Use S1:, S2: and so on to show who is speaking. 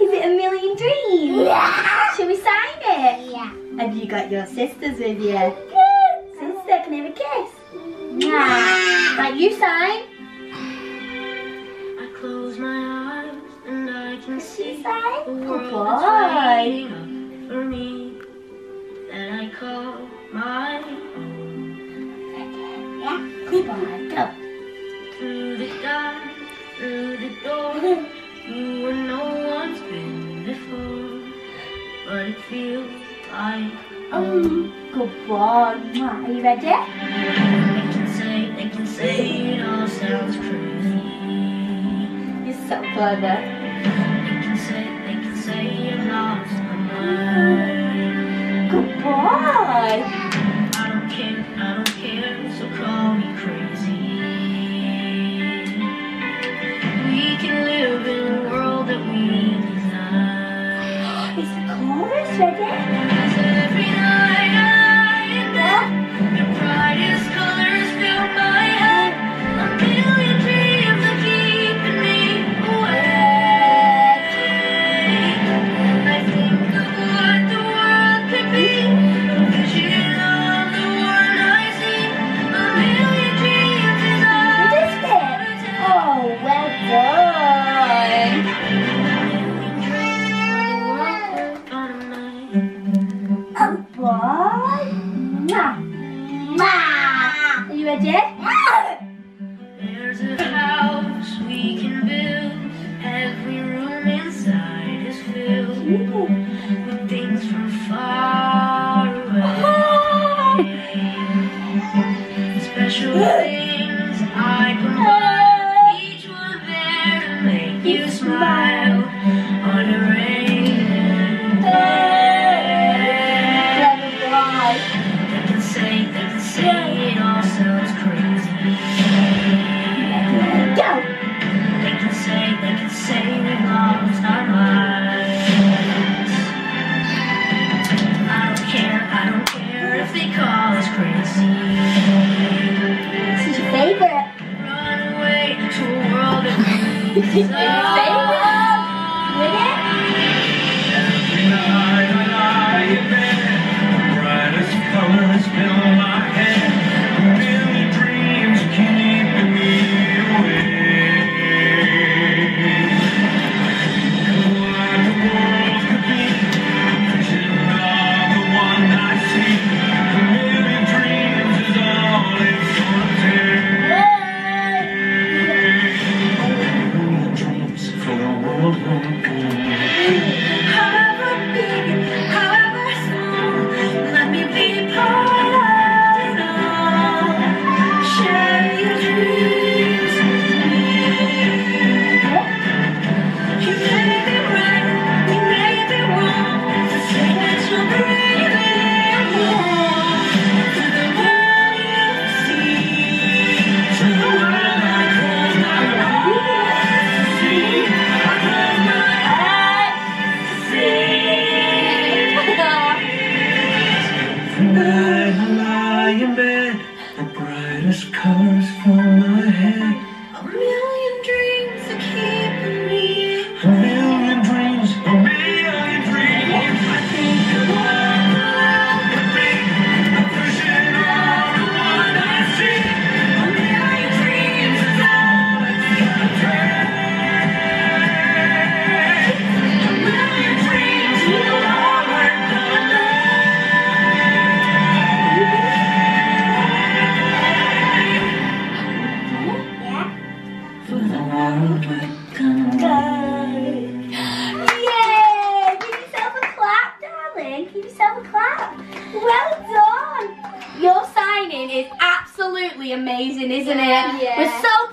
S1: Is it a million dreams?
S2: Yeah.
S1: Shall we sign it?
S2: Yeah.
S1: Have you got your sisters with you?
S2: Yes.
S1: Sister, can I have a kiss? Yeah. Like you sign.
S3: I close my eyes and I can see
S1: sign?
S3: the world oh boy. for me. And I call my own.
S2: Yeah.
S1: Keep on, go.
S3: Through the dark, through the door, you and it feels like
S1: I am gone. Are you ready?
S3: They can say, they can say it all sounds crazy.
S1: You're so clever.
S3: They can say, they can say you lost my mind.
S1: Goodbye. Chicken? one.
S2: ma,
S1: Are you ready? Yeah. Green.
S4: At night I lie in bed, the brightest
S1: color Give yourself a clap. Well done. Your signing is absolutely amazing, isn't yeah, it?
S2: Yeah.
S1: We're so